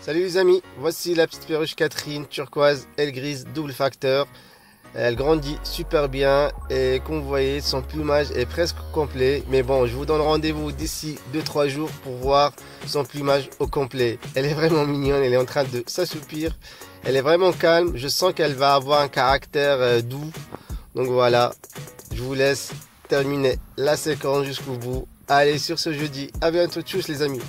Salut les amis, voici la petite perruche Catherine, turquoise, elle grise, double facteur. Elle grandit super bien et comme vous voyez son plumage est presque complet. Mais bon, je vous donne rendez-vous d'ici 2-3 jours pour voir son plumage au complet. Elle est vraiment mignonne, elle est en train de s'assoupir. Elle est vraiment calme, je sens qu'elle va avoir un caractère euh, doux. Donc voilà, je vous laisse terminer la séquence jusqu'au bout. Allez sur ce jeudi, à bientôt, tous les amis